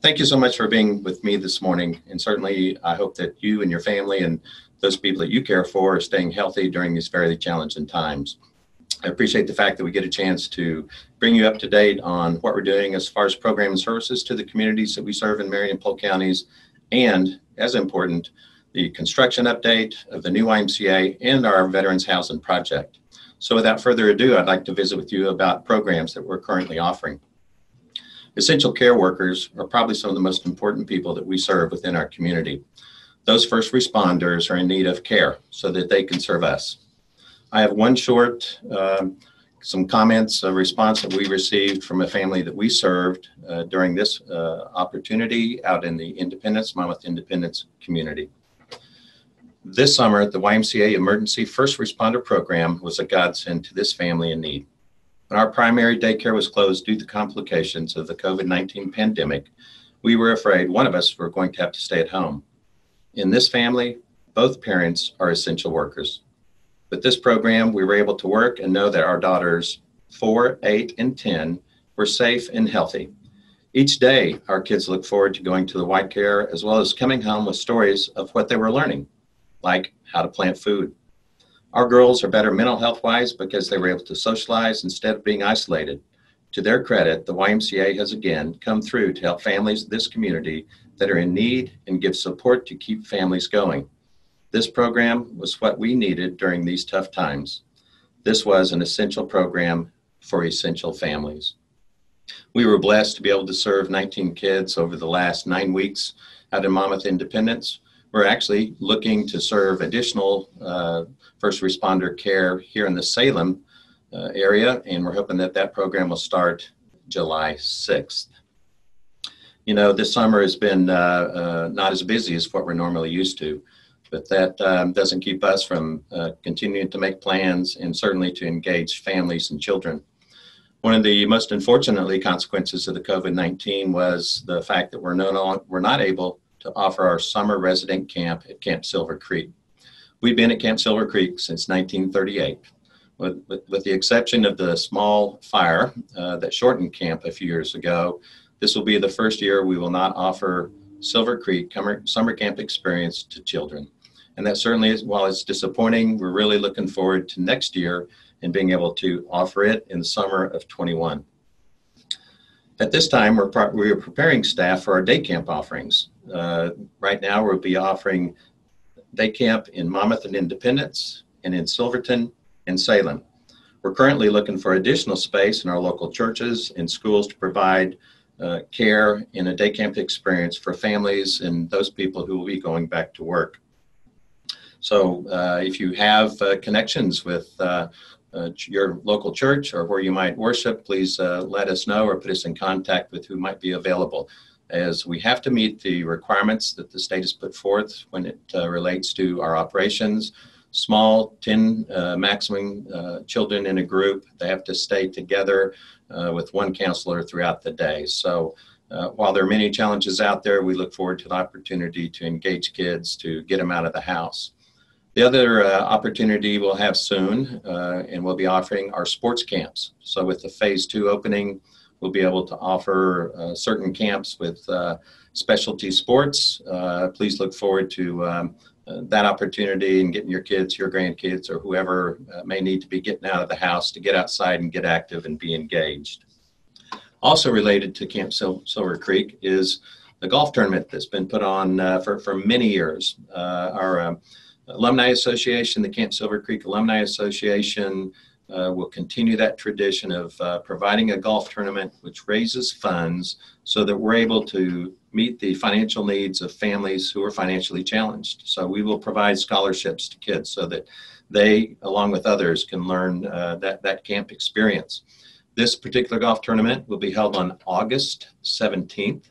Thank you so much for being with me this morning. And certainly, I hope that you and your family and those people that you care for are staying healthy during these very challenging times. I appreciate the fact that we get a chance to bring you up to date on what we're doing as far as program and services to the communities that we serve in Marion and Polk counties, and as important, the construction update of the new YMCA and our Veterans Housing Project. So without further ado, I'd like to visit with you about programs that we're currently offering. Essential care workers are probably some of the most important people that we serve within our community. Those first responders are in need of care so that they can serve us. I have one short, um, some comments, a response that we received from a family that we served uh, during this uh, opportunity out in the Independence, Monmouth Independence community. This summer, the YMCA Emergency First Responder Program was a godsend to this family in need. When our primary daycare was closed due to complications of the COVID 19 pandemic, we were afraid one of us were going to have to stay at home. In this family, both parents are essential workers. With this program, we were able to work and know that our daughters, four, eight, and 10, were safe and healthy. Each day, our kids look forward to going to the white care as well as coming home with stories of what they were learning, like how to plant food. Our girls are better mental health wise because they were able to socialize instead of being isolated. To their credit, the YMCA has again come through to help families in this community that are in need and give support to keep families going. This program was what we needed during these tough times. This was an essential program for essential families. We were blessed to be able to serve 19 kids over the last nine weeks out in Monmouth Independence. We're actually looking to serve additional uh, first responder care here in the Salem uh, area, and we're hoping that that program will start July 6th. You know, this summer has been uh, uh not as busy as what we're normally used to but that um, doesn't keep us from uh, continuing to make plans and certainly to engage families and children. One of the most unfortunately consequences of the COVID-19 was the fact that we're, no, we're not able to offer our summer resident camp at Camp Silver Creek. We've been at Camp Silver Creek since 1938. With, with, with the exception of the small fire uh, that shortened camp a few years ago, this will be the first year we will not offer Silver Creek summer camp experience to children. And that certainly is, while it's disappointing, we're really looking forward to next year and being able to offer it in the summer of 21. At this time, we're, we are preparing staff for our day camp offerings. Uh, right now, we'll be offering day camp in Monmouth and Independence and in Silverton and Salem. We're currently looking for additional space in our local churches and schools to provide uh, care in a day camp experience for families and those people who will be going back to work. So uh, if you have uh, connections with uh, uh, your local church or where you might worship, please uh, let us know or put us in contact with who might be available. As we have to meet the requirements that the state has put forth when it relates to our operations, small 10 uh, maximum uh, children in a group they have to stay together uh, with one counselor throughout the day so while there are many challenges out there we look forward to the opportunity to engage kids to get them out of the house the other uh, opportunity we'll have soon, uh, and we'll be offering our sports camps. So with the phase two opening, we'll be able to offer uh, certain camps with uh, specialty sports. Uh, please look forward to um, uh, that opportunity and getting your kids, your grandkids, or whoever may need to be getting out of the house to get outside and get active and be engaged. Also related to Camp Sil Silver Creek is the golf tournament that's been put on for, for many years. our um, Alumni Association, the Camp Silver Creek Alumni Association uh, will continue that tradition of uh, providing a golf tournament which raises funds so that we're able to meet the financial needs of families who are financially challenged. So we will provide scholarships to kids so that they, along with others, can learn uh, that, that camp experience. This particular golf tournament will be held on August 17th.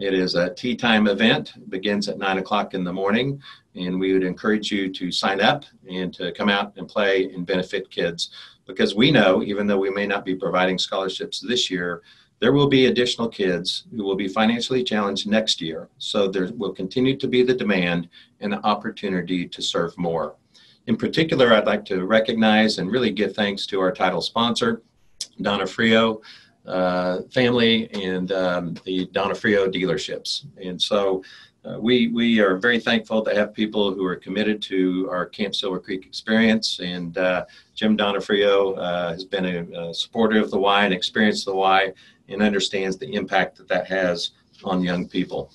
It is a tee time event, it begins at 9 o'clock in the morning and we would encourage you to sign up and to come out and play and benefit kids. Because we know even though we may not be providing scholarships this year there will be additional kids who will be financially challenged next year. So there will continue to be the demand and the opportunity to serve more. In particular i'd like to recognize and really give thanks to our title sponsor Donofrio uh, family and um, the Donofrio dealerships. And so uh, we, we are very thankful to have people who are committed to our Camp Silver Creek experience. And uh, Jim Donofrio uh, has been a, a, supporter of the Y and experienced the Y and understands the impact that that has on young people.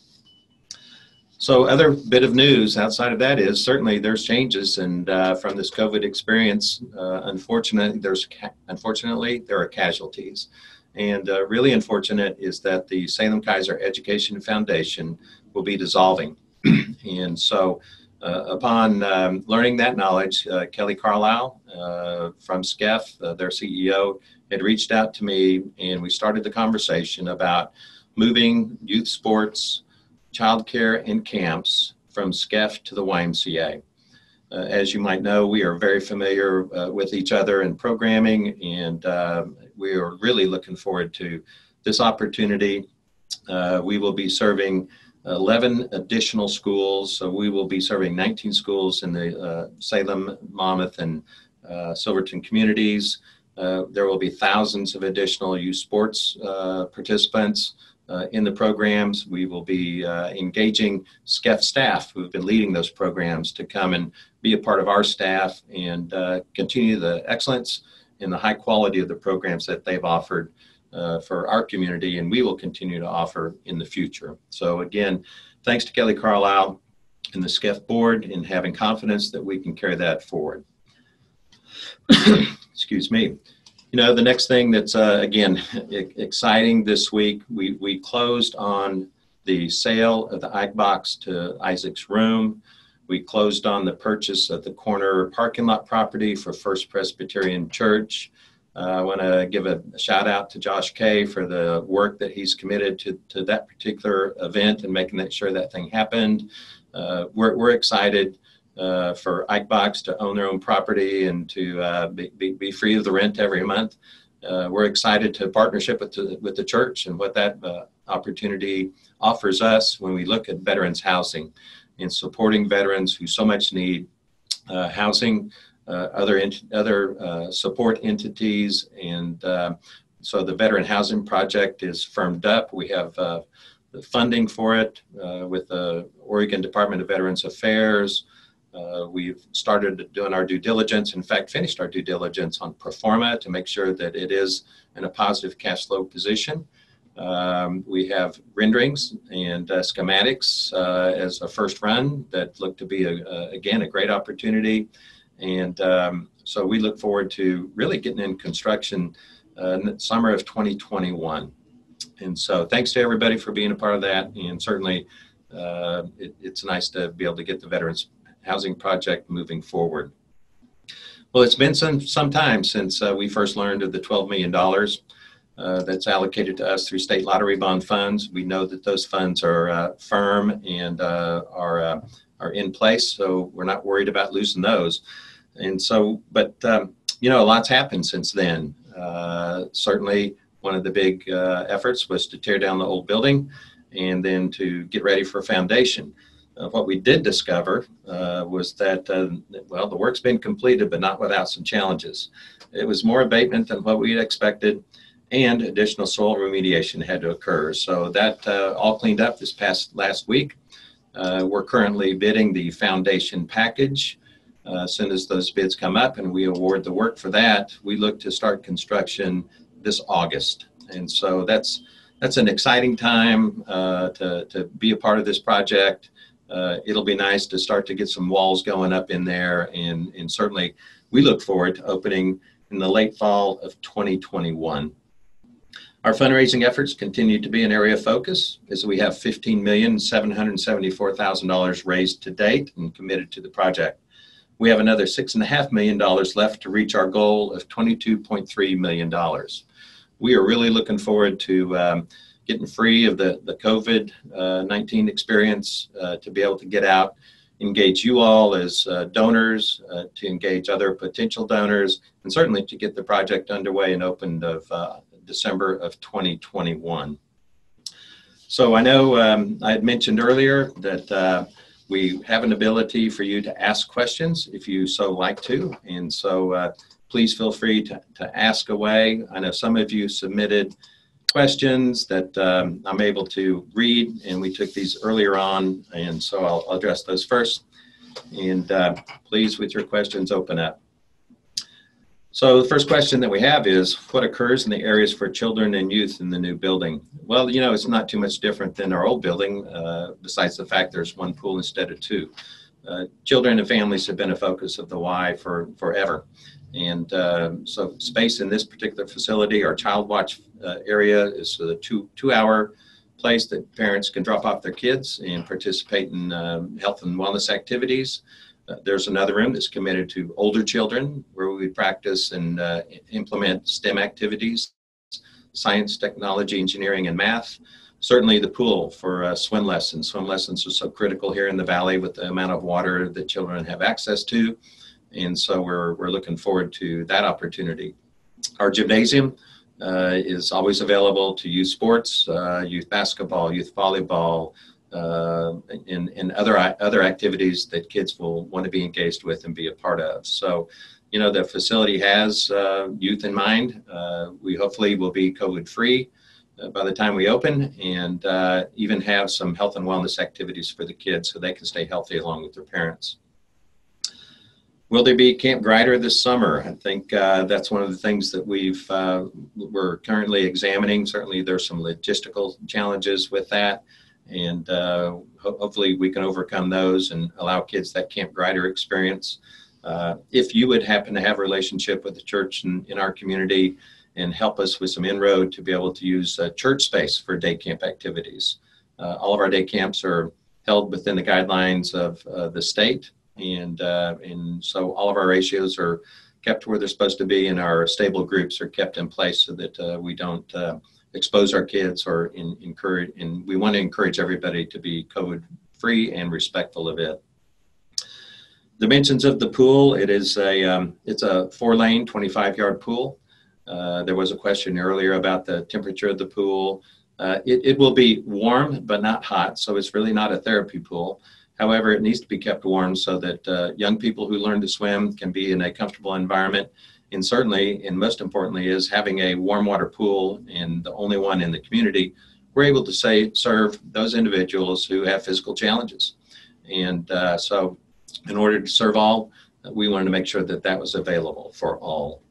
So, other bit of news outside of that is certainly there's changes, and uh, from this COVID experience, uh, unfortunately, there's unfortunately there are casualties, and uh, really unfortunate is that the Salem Keizer Education Foundation will be dissolving, and so. Uh, upon um, learning that knowledge, uh, Kelly Carlisle uh, from SCEF, their CEO, had reached out to me, and we started the conversation about moving youth sports childcare and camps from SCEF to the YMCA. Uh, as you might know, we are very familiar uh, with each other in programming, and uh, we are really looking forward to this opportunity. Uh, we will be serving 11 additional schools, so we will be serving 19 schools in the uh, Salem, Monmouth, and uh, Silverton communities. there will be thousands of additional youth sports participants uh, in the programs. We will be uh, engaging SCEF staff who have been leading those programs to come and be a part of our staff and uh, continue the excellence and the high quality of the programs that they've offered uh, for our community and we will continue to offer in the future. So again, thanks to Kelly Carlisle and the SCEF board in having confidence that we can carry that forward. Excuse me. You know, the next thing that's, uh, again, exciting this week, we, we closed on the sale of the Ike box to Isaac's Room. We closed on the purchase of the corner parking lot property for First Presbyterian Church. Uh, I want to give a, shout out to Josh Kay for the work that he's committed to, to that particular event and making that sure that thing happened. Uh, we're, we're excited uh, for Ikebox to own their own property and to uh, be, be, free of the rent every month. Uh, we're excited to partnership with the, with the church and what that uh, opportunity offers us when we look at veterans housing and supporting veterans who so much need uh, housing, uh, other other support entities, and so the veteran housing project is firmed up. We have the funding for it with the Oregon Department of Veterans Affairs. Uh, we've started doing our due diligence, in fact, finished our due diligence on pro forma to make sure that it is in a positive cash flow position. Um, we have renderings and uh, schematics uh, as a first run that look to be, a, a again, a great opportunity. And um, so we look forward to really getting in construction uh, in the summer of 2021. And so thanks to everybody for being a part of that. And certainly uh, it, it's nice to be able to get the veterans housing project moving forward? Well, it's been some, some time since uh, we first learned of the $12 million uh, that's allocated to us through state lottery bond funds. We know that those funds are uh, firm and uh, are, uh, are in place, so we're not worried about losing those. And so, but, um, you know, a lot's happened since then. Uh, certainly, one of the big efforts was to tear down the old building and then to get ready for a foundation. Uh, what we did discover uh, was that, uh, well, the work's been completed, but not without some challenges. It was more abatement than what we had expected, and additional soil remediation had to occur. So that uh, all cleaned up this past last week. Uh, we're currently bidding the foundation package. Uh, as soon as those bids come up and we award the work for that, we look to start construction this August. And so that's that's an exciting time to, to be a part of this project uh, it'll be nice to start to get some walls going up in there. And, and certainly we look forward to opening in the late fall of 2021. Our fundraising efforts continue to be an area of focus as we have $15,774,000 raised to date and committed to the project. We have another $6.5 million left to reach our goal of $22.3 million. We are really looking forward to um, getting free of the, the COVID uh, 19 experience uh, to be able to get out, engage you all as uh, donors, uh, to engage other potential donors, and certainly to get the project underway and opened of uh, December of 2021. So I know um, I had mentioned earlier that we have an ability for you to ask questions if you so like to. And so please feel free to, to ask away. I know some of you submitted questions that um, I'm able to read, and we took these earlier on, and so I'll address those first. And uh, please, with your questions, open up. So the first question that we have is, what occurs in the areas for children and youth in the new building? Well, you know, it's not too much different than our old building, uh, besides the fact there's one pool instead of two. Uh, children and families have been a focus of the Y for forever. And uh, so space in this particular facility, our child watch uh, area is a two, two hour place that parents can drop off their kids and participate in um, health and wellness activities. Uh, there's another room that's committed to older children where we practice and uh, implement STEM activities, science, technology, engineering, and math. Certainly the pool for uh, swim lessons. Swim lessons are so critical here in the valley with the amount of water that children have access to. And so we're, we're looking forward to that opportunity. Our gymnasium uh, is always available to youth sports, uh, youth basketball, youth volleyball, uh, in, in other, other activities that kids will want to be engaged with and be a part of. So, you know, the facility has uh, youth in mind. Uh, we hopefully will be COVID free uh, by the time we open and even have some health and wellness activities for the kids so they can stay healthy along with their parents. Will there be Camp Grider this summer? I think uh, that's one of the things that we've uh, we're currently examining. Certainly, there's some logistical challenges with that, and uh, ho- hopefully, we can overcome those and allow kids that Camp Grider experience. Uh, if you would happen to have a relationship with the church in, in our community and help us with some inroad to be able to use church space for day camp activities, uh, all of our day camps are held within the guidelines of uh, the state and uh, and so all of our ratios are kept where they're supposed to be, and our stable groups are kept in place so that uh, we don't uh, expose our kids or in, encourage. And we want to encourage everybody to be COVID free and respectful of it. Dimensions of the pool: it is a um, it's a four lane, 25 yard pool. Uh, there was a question earlier about the temperature of the pool. Uh, it, it will be warm but not hot, so it's really not a therapy pool. However, it needs to be kept warm so that uh, young people who learn to swim can be in a comfortable environment. And certainly, and most importantly, is having a warm water pool and the only one in the community. We're able to say serve those individuals who have physical challenges. And uh, so, in order to serve all, we wanted to make sure that that was available for all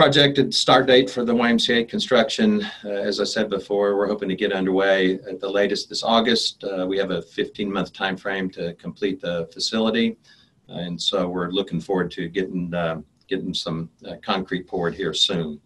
projected start date for the YMCA construction, uh, as I said before, we're hoping to get underway at the latest this August. Uh, we have a 15 month time frame to complete the facility. Uh, and so we're looking forward to getting, uh, getting some uh, concrete poured here soon.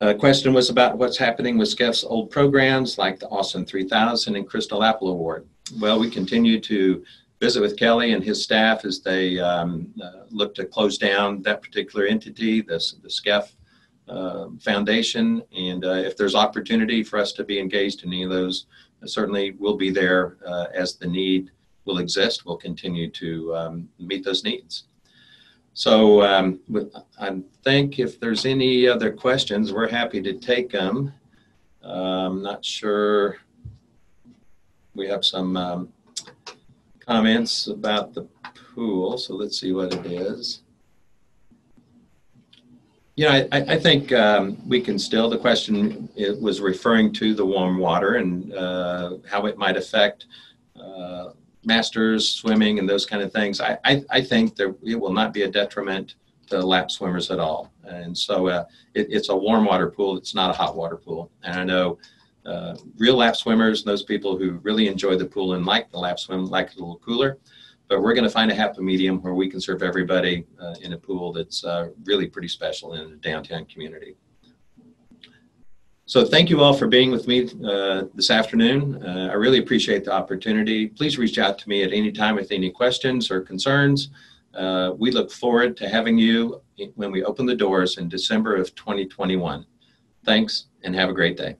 A question was about what's happening with SCEF's old programs like the Austin 3000 and Crystal Apple Award. Well, we continue to visit with Kelly and his staff as they um, uh, look to close down that particular entity, this, the SCEF uh, Foundation. And uh, if there's opportunity for us to be engaged in any of those, certainly we'll be there uh, as the need will exist. We'll continue to um, meet those needs. So um, I think if there's any other questions, we're happy to take them. I'm not sure. We have some um, comments about the pool, so let's see what it is. You know, I, I think um, we can still, the question it was referring to the warm water and uh, how it might affect uh, masters, swimming, and those kind of things. I, I, I, think there, it will not be a detriment to lap swimmers at all. And so uh, it, it's a warm water pool, it's not a hot water pool. And I know uh, real lap swimmers, those people who really enjoy the pool and like the lap swim, like it a little cooler. But we're going to find a happy medium where we can serve everybody uh, in a pool that's uh, really pretty special in a downtown community. So thank you all for being with me uh, this afternoon. Uh, I really appreciate the opportunity. Please reach out to me at any time with any questions or concerns. Uh, we look forward to having you when we open the doors in December of 2021. Thanks and have a great day.